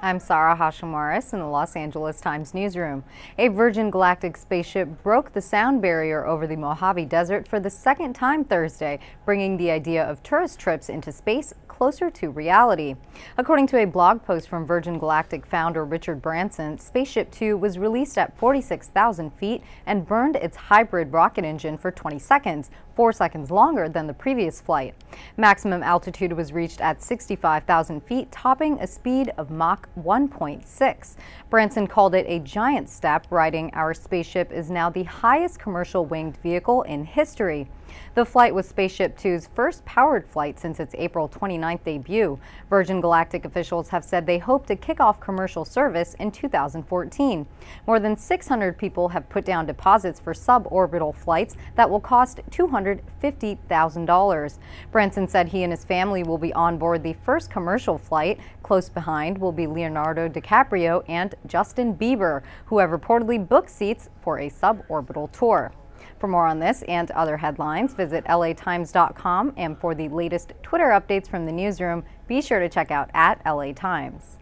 I'm Sarah Hashim-Waris in the Los Angeles Times newsroom. A Virgin Galactic spaceship broke the sound barrier over the Mojave Desert for the second time Thursday, bringing the idea of tourist trips into space closer to reality. According to a blog post from Virgin Galactic founder Richard Branson, SpaceShipTwo was released at 46,000 feet and burned its hybrid rocket engine for 20 seconds, four seconds longer than the previous flight. Maximum altitude was reached at 65,000 feet, topping a speed of Mach 1.6. Branson called it a giant step, writing, Our spaceship is now the highest commercial winged vehicle in history. The flight was SpaceShipTwo's first powered flight since its April 29th debut. Virgin Galactic officials have said they hope to kick off commercial service in 2014. More than 600 people have put down deposits for suborbital flights that will cost $250,000. Branson said he and his family will be on board the first commercial flight. Close behind will be Leonardo DiCaprio and Justin Bieber, who have reportedly booked seats for a suborbital tour. For more on this and other headlines, visit latimes.com. And for the latest Twitter updates from the newsroom, be sure to check out at LA Times.